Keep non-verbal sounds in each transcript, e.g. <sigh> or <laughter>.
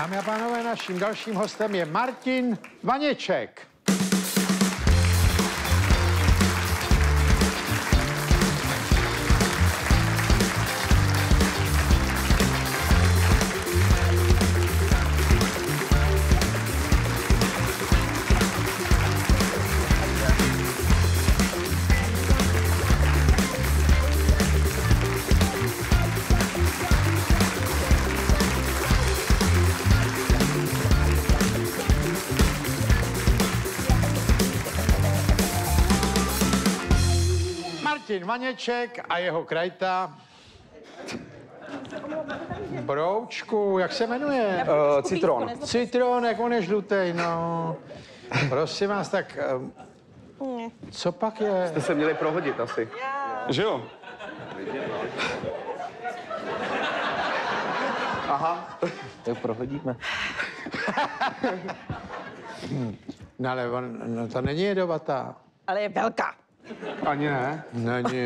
Dámy a pánové, naším dalším hostem je Martin Vaněček. Martin Vaněček a jeho krajta. Broučku, jak se jmenuje? Uh, citron. Citronek, on je žlutej, no. <laughs> Prosím vás, tak eh, co pak je? Jste se měli prohodit asi. Že jo? Aha. Tak prohodíme. <laughs> No ale on, no, to není jedovatá. Ale je velká. Ani ne. Není,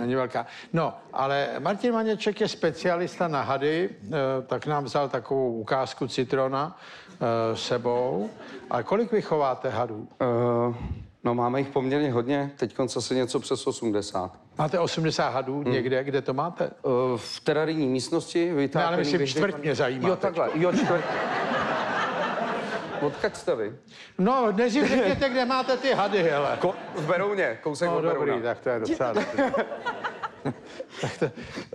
není velká. No, ale Martin Maněček je specialista na hady, eh, tak nám vzal takovou ukázku citrona eh, sebou. A kolik vychováte hadů? Uh, no máme jich poměrně hodně, teď se něco přes 80. Máte 80 hadů někde, kde to máte? Uh, v terarijní místnosti vytápěný... Ne, ale myslím, vyhřevaný- čtvrt mě zajímá Jo, takhle, jo, čtvrt. Odkud jste vy? No, nejdřív řekněte, kde máte ty hady, hele. Ko- v Berouně, kousek No od dobrý, Berouna. tak to je docela <laughs> dobrý. tak to,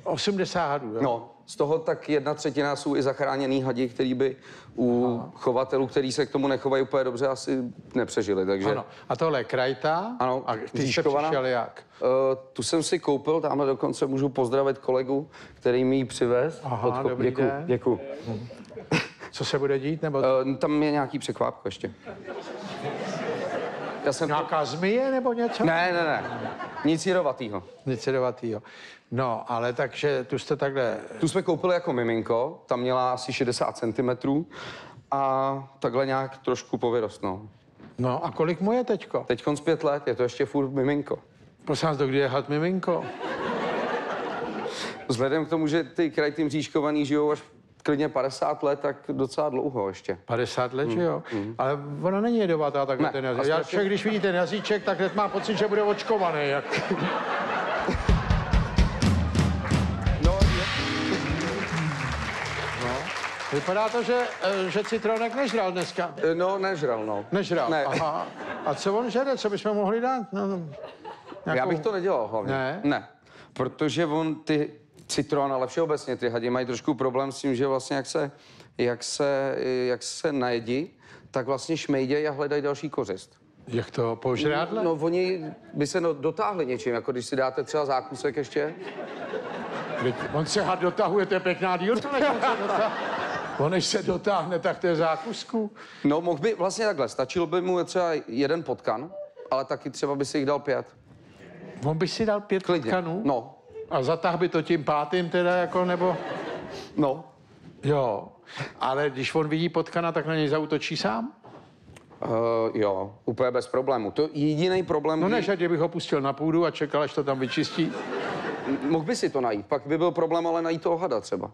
80 hadů, jo? No, z toho tak jedna třetina jsou i zachráněný hadi, který by u chovatelů, který se k tomu nechovají úplně dobře, asi nepřežili, takže... Ano. A tohle je krajta. Ano, A ty jste přišel jak? Uh, tu jsem si koupil, tamhle dokonce můžu pozdravit kolegu, který mi ji přivez. Aha, dobrý děkuju, děkuju. Co se bude dít? Nebo Uh, tam je nějaký překvápko ještě. Já jsem... nějaká zmije nebo něco? Ne, ne, ne. Nic jedovatýho. Nic jedovatýho. No, ale takže tu jste takhle... Tu jsme koupili jako miminko, tam měla asi 60 cm a takhle nějak trošku povyrost, no. No a kolik mu je teďko? Teď z pět let, je to ještě furt miminko. Prosím vás, dokdy je had miminko? Vzhledem k tomu, že ty krajty mřížkovaný žijou až klidně 50 let, tak docela dlouho ještě. 50 let, že jo? Ale ona není jedovatá takhle Ne, ten jazyček. Já člověk, když vidí ten jazyček, tak hned má pocit, že bude očkovaný. Jak... <laughs> No, Vypadá to, že, eh, že citronek nežral dneska. je, no nežral, no. Nežral, Ne. aha. A co on žere, co bychom mohli dát? No, no, Já nějakou- bych to nedělal hlavně. Ne? Ne. Protože on ty citron, ale všeobecně ty hadi mají trošku problém s tím, že vlastně jak se, jak se, jak se najedí, tak vlastně šmejdějí a hledají další kořist. Jak to po žrádle? No oni by se no, dotáhli něčím, jako když si dáte třeba zákusek ještě. On se had dotahuje, to je pěkná dílka, on se dotáhne. On než se dotáhne, tak to je zákusku. No mohl by vlastně takhle, stačilo by mu třeba jeden potkan, ale taky třeba by si jich dal pět. On by si dal pět Klidně. potkanů No, a zatáhl by to tím pátým teda jako, nebo... no. Jo, ale když on vidí potkana, tak na něj zautočí sám? Uh, jo, úplně bez problému. To jediný problém, No kdy- než, ať bych ho pustil na půdu a čekal, až to tam vyčistí. Mohl by si to najít, pak by byl problém ale najít toho hada třeba.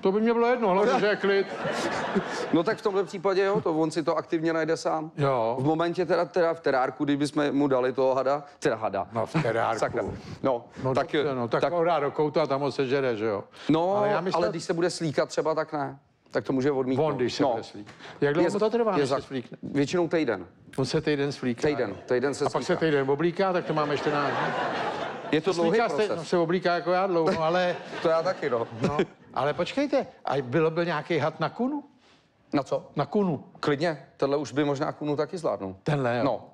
To by mě bylo jedno, hlavně, že je klid. <laughs> No tak v tomhle případě jo, to on si to aktivně najde sám. Jo. V momentě teda, teda v terárku, kdybychom mu dali toho hada, teda hada. No, v terárku. Sakra. No, No tak, dobře, no, tak, tak ho dá do kouta a tam ho sežere, že jo? no ale ale, já myslím, když se bude slíkat třeba, tak ne. Tak to může odmítnout. On, když se no. bude slíkat. Jak dlouho to trvá, než se slíkne? Většinou týden. On se týden slíká. Týden, týden se A pak se týden oblíká, tak to máme 14 dní. Je to dlouhý Slíká se, no, proces. se oblíká jako já dlouho, <laughs> ale, To já taky, no. no, ale počkejte, a bylo byl nějaký had na kunu? Na co? Na kunu. Klidně, tohle už by možná kunu taky zvládnul. Tenhle, jo. No,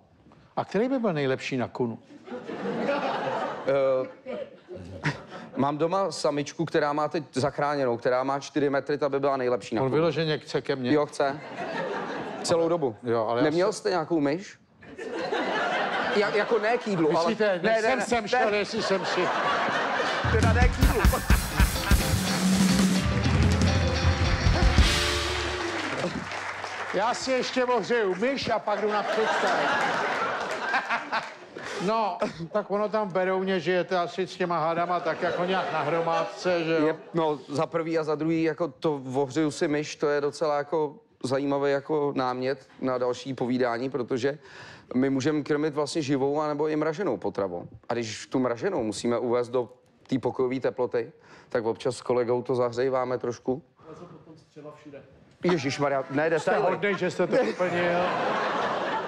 A který by byl nejlepší na kunu? mám doma samičku, která má teď zachráněnou, která má 4 metry, ta by byla nejlepší na On kunu. vyloženě chce ke mně. Jo, chce. Celou dobu. Jo, ale Neměl jste nějakou myš? Ja, jako ne k jídlu, Myslíte, ale... ne, jsem sem šel, jestli jsem si... teda ne k jídlu. Já si ještě ohřeju myš a pak jdu na představení. No, tak ono tam berou mě, že je to asi s těma hadama tak jako nějak na hromádce, že jo? Je, no, za prvý a za druhý, jako to ohřeju si myš, to je docela jako zajímavý jako námět na další povídání, protože my můžeme krmit vlastně živou anebo i mraženou potravou. A když tu mraženou musíme uvést do té pokojové teploty, tak občas s kolegou to zahřejváme trošku. Ježíš Maria, ne Jste detaily. hodnej, že jste to doplnil.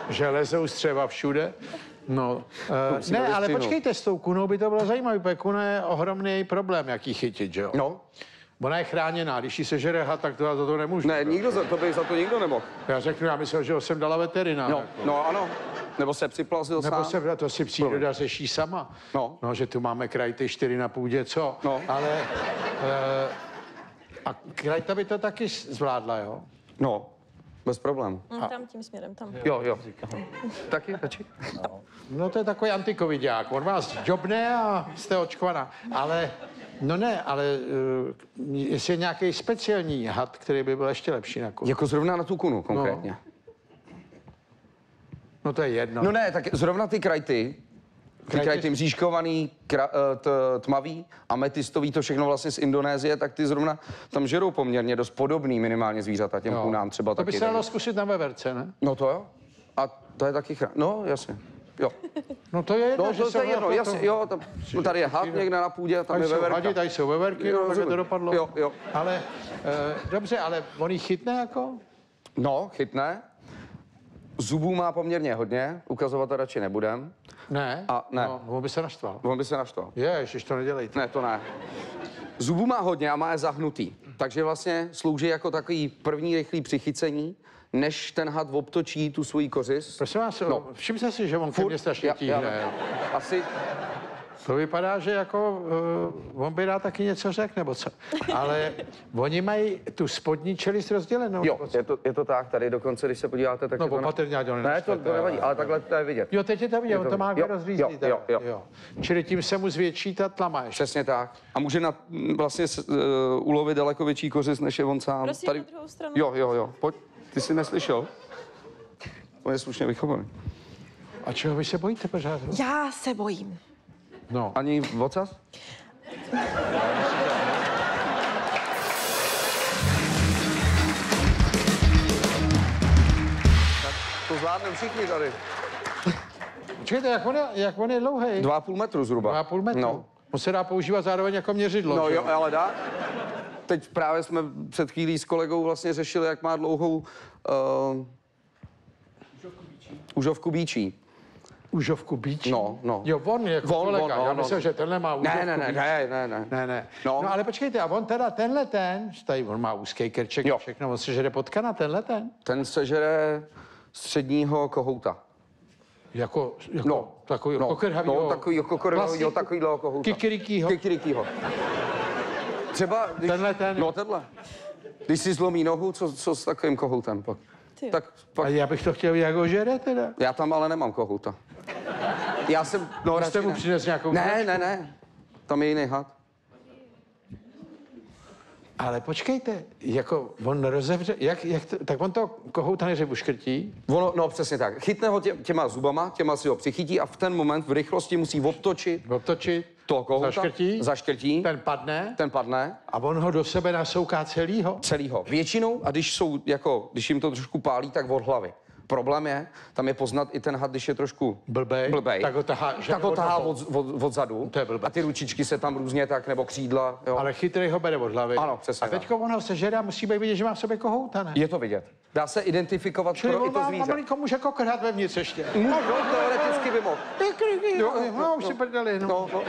že lezou střeva všude. No, uh, ne, ale počkejte, s tou kunou by to bylo zajímavé, protože kuna je ohromný problém, jak ji chytit, že jo? No, Ona je chráněná, když ji sežere had, tak to já za to nemůžu. ne, nikdo za to by za to nikdo nemohl. Já řeknu, já myslel, že ho jsem dala veterinář. No, no ano. Nebo se připlazil Nebo sám. se to si příroda řeší sama. No. no. že tu máme krajty čtyři na půdě, co? No. Ale... Uh, a krajta by to taky zvládla, jo? No, bez problémů. No, tam tím směrem, tam. Jo, jo. Taky, taky. No to je takový antikovidák. On vás jobne a jste očkovaná. Ale, no ne, ale uh, jestli je nějaký speciální had, který by byl ještě lepší na kůň. Jako zrovna na tu kunu konkrétně. No to je jedno. No ne, tak zrovna ty krajty, ty Krajty- mřížkovaný, kra, eh, t, tmavý, ametistový, to všechno vlastně z Indonésie, tak ty zrovna tam žerou poměrně dost podobný minimálně zvířata těm Jo. kunám třeba to by taky. se dalo zkusit na veverce, ne? No to jo. A to je taky chrán. No, jasně. Jo. No to je jedno, No, že to, se to je jedno, jasně, jo, tam, no, tady je had někde na půdě, tam Tady je veverka. hadi, tady jsou veverky, Jo, no, to dopadlo. Jo, jo. Ale uh, dobře, ale on chytne jako? No, chytne. Zubů má poměrně hodně, ukazovat to radši nebudem. Ne. A ne. No, on by se naštval. On by se naštval. Ježiš, to nedělejte. Ne, to ne. Zubů má hodně a má je zahnutý. Takže vlastně slouží jako takový první rychlý přichycení, než ten had obtočí tu svoji kořist. Prosím vás, No. všimte si, že on ke mně strašně Já- já- tíhne. Asi, To vypadá, že jako uh, on by rád taky něco řekl, nebo co. Ale <laughs> oni mají tu spodní čelist rozdělenou. jo, je to, je to tak, tady dokonce, když se podíváte, tak No, je to... na- opatrně, ať Ne, to, to nevadí, ale- ale takhle to je vidět. Jo, teď je to vidět, Je on to to má vidět. kde Jo, jo, jo, jo. Čili tím se mu zvětší ta tlama ještě. Přesně tak. A může na, vlastně uh, ulovit daleko větší kořist, než je on sám. Prosím, na druhou stranu. Jo, jo, jo. Pojď, ty jsi neslyšel? On je slušně vychovaný. A čeho vy se bojíte pořád? Já se bojím. No, Ani vocas? Tak to zvládneme všichni tady. počkejte, jak on je, jak on je dlouhý? Dva a půl metru zhruba. Dva a půl metru. No, On se dá používat zároveň jako měřidlo. no že jo, ale dá. Teď právě jsme před chvílí s kolegou vlastně řešili, jak má dlouhou uh, užovku bíčí. Užovku bíčí? No, no. Jo, on jako On, kolega. on, no, Já no. myslím, že tenhle má užovku Ne, ne, ne, ne, ne, ne. Ne, ne. No. No. no ale počkejte, a on teda tenhle ten, tady on má úzký krček Jo. a všechno, on se žere potkana, tenhle ten? Ten sežere středního kohouta. Jako, jako No, takový no, kokrhavýho. no, takový kokrhavýho, takovýhle kohouta. Kikirikýho. Kikirikýho. Třeba, když, Tenhle ten? No, tenhle. Když si zlomí nohu, co, co s takovým kohoutem pak? Ty. Tak pak, A já bych to chtěl, jak ho žere teda. já tam ale nemám kohouta. Já jsem, no, Vy jste radši mu ne. přines nějakou Ne, značku? ne, ne. Tam je jiný had. Ale počkejte, jako on rozevře, jak, jak to, tak on to kohouta neřev uškrtí, Ono, no přesně tak. Chytne ho tě, těma zubama, těma si ho přichytí a v ten moment v rychlosti musí obtočit obtočit, toho kohouta. zaškrtí, Zaškrtí. ten padne ten padne. a on ho do sebe nasouká celýho. celýho. Většinou, a když jsou jako, když jim to trošku pálí, tak od hlavy. Problém je, tam je poznat i ten had, když je trošku Blbej, blbej tak ho tahá- že tak ho od tahá od, od, od, zadu. To je. A ty ručičky se tam různě tak, nebo křídla. Jo. Ale chytrý ho bere od hlavy. Ano, přesně A teď on ho sežere a musí být vidět, že má v sobě kohouta, ne? Je to vidět. Dá se identifikovat Čili pro i on to zvíře. malinko může kokrhat vevnitř ještě. No, no, teoreticky by mohl. No, no, už si prdeli, no. No, no.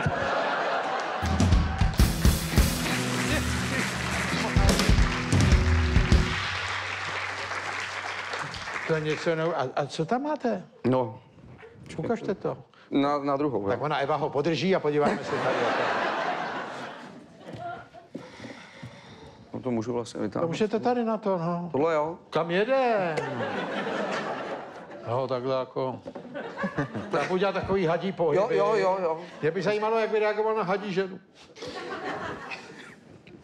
To je něco, no, a, a co tam máte? no Ukažte to. na, na druhou. Tak Jo. ona Eva ho podrží a podíváme se tady. No, to můžu vlastně To vytáhnout. můžete tady na to, no. Tohle jo. Kam jede? No, takhle jako... Tak udělat takový hadí pohyby. Jo, jo, jo, jo. Mě by zajímalo, jak by reagoval na hadí ženu.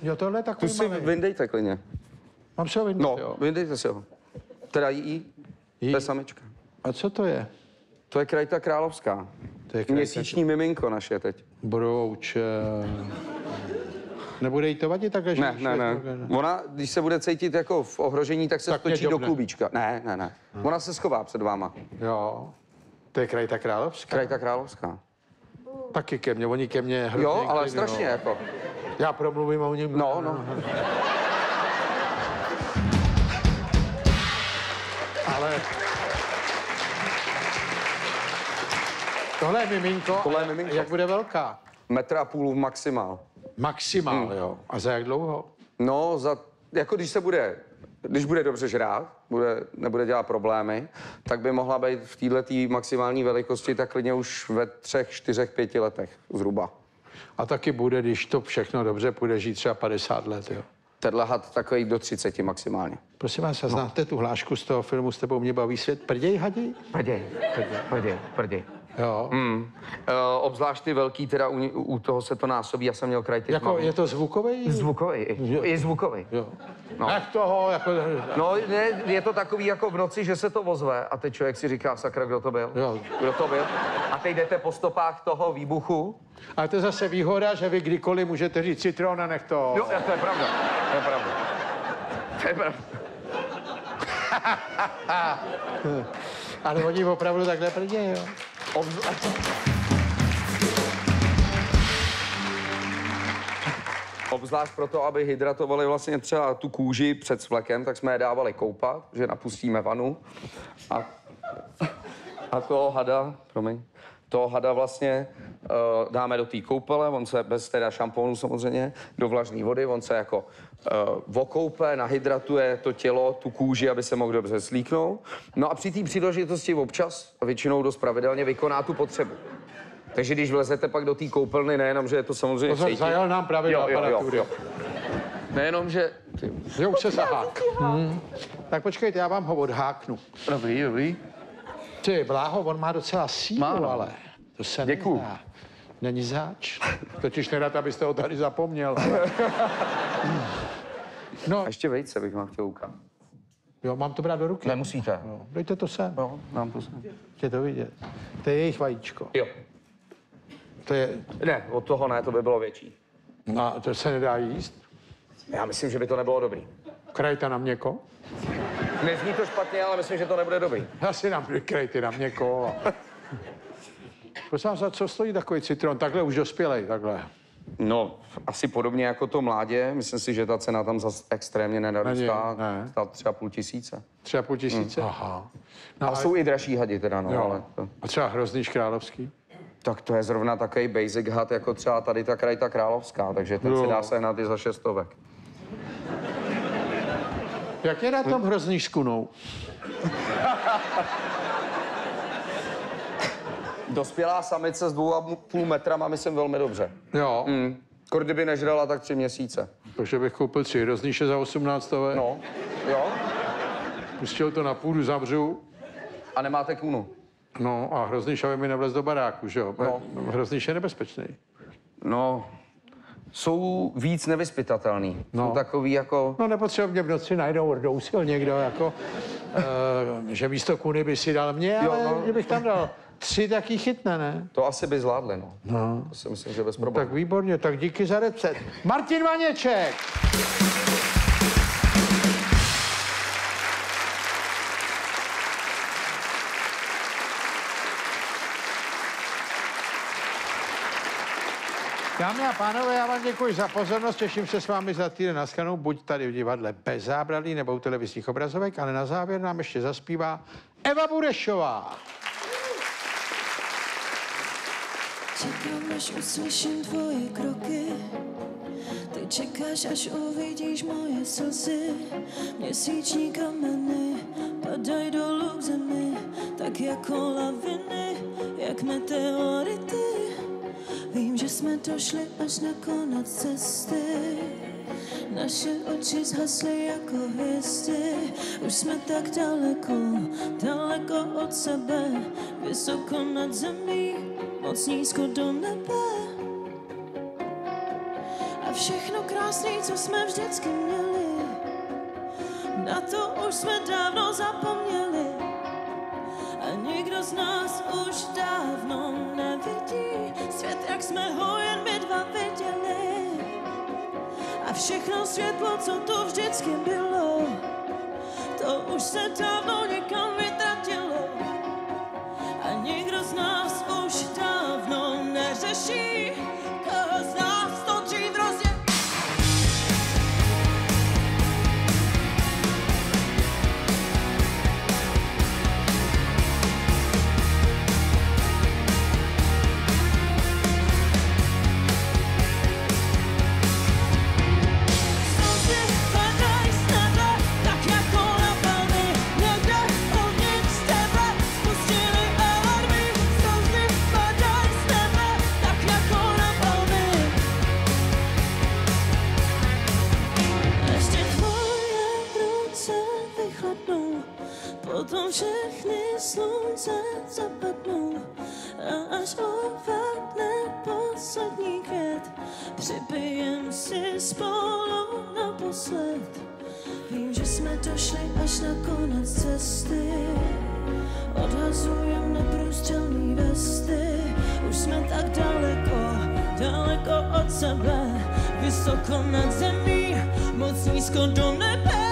Jo, tohle je Tu takový si malý. vyndejte klidně. Mám se ho vyndat, No, jo. vyndejte si ho. Teda jí, Jí. to je samička. A co to je? To je krajta královská. To je krajka. Měsíční miminko naše teď. Brouče. Nebude jí to vadit takhle, že Ne, ne, ne. Ona, když se bude cítit jako v ohrožení, tak se Tak stočí do klubíčka. Ne, ne, ne. Ona se schová před váma. Jo. To je krajta královská. Krajta královská. Taky ke mně, oni ke mně hrozně Jo, ale klidně, strašně no. jako. Já promluvím a oni... No, no. Tohle je miminko. Tohle je a miminko. Jak bude velká? Metra a půl maximál. Maximál, Hmm. jo. A za jak dlouho? No, za, jako když se bude, když bude dobře žrát, bude, nebude dělat problémy, tak by mohla být v této maximální velikosti tak klidně už ve třech, čtyřech, pěti letech zhruba. A taky bude, když to všechno dobře půjde žít třeba 50 let, jo. Tenhle had takový do 30 maximálně. Prosím vás, a znáte tu hlášku z toho filmu S tebou mě baví svět? Prděj hadí? Prděj, prděj, prděj. Jo. Hmm. Uh, obzvlášť ty velký, teda u, u toho se to násobí, já jsem měl kraj Jako je to zvukový? Zvukový, je zvukový. Jo. No. Jak toho, jako... No, ne, je to takový jako v noci, že se to ozve a teď člověk si říká, sakra, kdo to byl? Jo. Kdo to byl? A teď jdete po stopách toho výbuchu. Ale to je zase výhoda, že vy kdykoliv můžete říct citron a nech to. Jo, to je pravda, to je pravda. To je pravda. <laughs> Ale oni opravdu takhle prdějí, jo. Obzvlášť... Proto, aby hydratovali vlastně třeba tu kůži před svlekem, tak jsme je dávali koupat, že napustíme vanu. A, a toho hada, promiň, toho hada vlastně uh, dáme do té koupele, on se bez teda šampónu samozřejmě, do vlažné vody, on se jako uh, okoupe, nahydratuje to tělo, tu kůži, aby se mohl dobře slíknout. No a při té příležitosti občas, a většinou dost pravidelně, vykoná tu potřebu. Takže když vlezete pak do té koupelny, nejenom, že je to samozřejmě Pozor, cítit. zajel nám právě jo, do jo, jo, jo. Nejenom, že... Ty, Jo, už se zahák. Hmm. Tak počkejte, já vám ho odháknu. dobrý, dobrý. Ty, Bláho, on má docela sílu, Má, no. ale to se Děkuju. nezdá. Není zač. <laughs> Totiž nerad, abyste ho tady zapomněl. <laughs> No, A ještě vejce bych vám chtěl ukázat. jo, mám to brát do ruky. Nemusíte. Jo, dejte to sem, Jo, nám to sem. chtějte to vidět. To je jejich vajíčko. Jo. To je, Ne, od toho ne, to by bylo větší. no, to se nedá jíst. Já myslím, že by to nebylo dobrý. Krajte na měko. Nezní to špatně, ale myslím, že to nebude dobrý. Asi nám krejte na měko. <laughs> Prosím vás, za co stojí takový citron? Takhle už dospělej, takhle. No, asi podobně jako to mládě. Myslím si, že ta cena tam zase extrémně nenarůstá. Není, ne. Stát třeba půl tisíce. Třeba půl tisíce? Aha. No, A jsou i dražší hadi teda, no, jo. ale to, A třeba hrozný královský? tak to je zrovna takový basic had, jako třeba tady ta krajta královská, takže ten Jo. se dá sehnat i za šestovek. Jak je na tom hrozný s kunou? <laughs> Dospělá samice s dvou a půl metrama, myslím, velmi dobře. Jo, Hmm. Kor kdyby nežrala, tak tři měsíce. takže bych koupil tři hrozníše za 18 no. No, jo. pustil to na půdu, zavřu, A nemáte kůnu. no a hrozný aby mi nevlez do baráku, že jo? No. Hrozný je nebezpečný. No, jsou víc nevyspytatelný. No. Jsou takový jako... No nepotřeba mě v noci najdou rdousil někdo, jako, uh, že místo kuny by si dal mě, Jo, ale no. kdybych tam dal tři, tak jí chytne, ne? To asi by zvládli, no. No. To si myslím, že bez problémů. Tak výborně, tak díky za recept. Martin Vaněček! Dámy a pánové, já vám děkuji za pozornost, těším se s vámi za týden na skanu, buď tady v divadle bez zábradlí nebo u televizních obrazovek, ale na závěr nám ještě zaspívá Eva Burešová. Čekám, až uslyším tvoje kroky. Ty čekáš, až uvidíš moje slzy. Měsíční kameny padají dolů k zemi, tak jako laviny, jak meteority. Vím, že jsme došli až na konec cesty. Naše oči zhasly jako hvězdy, už jsme tak daleko, daleko od sebe, vysoko nad zemí, moc nízko do nebe. A všechno krásné, co jsme vždycky měli, na to už jsme dávno zapomněli. A nikdo z nás už dávno neví, jak jsme ho jen my dva viděli. A všechno světlo, co tu vždycky bylo, to už se dávno někam potom všechny slunce zapadnou. A až opadne poslední květ, připijem si spolu naposled. Vím, že jsme došli až na konec cesty, odhazujem neprůstřelný vesty. Už jsme tak daleko, daleko od sebe, vysoko nad zemí, moc nízko do nebe.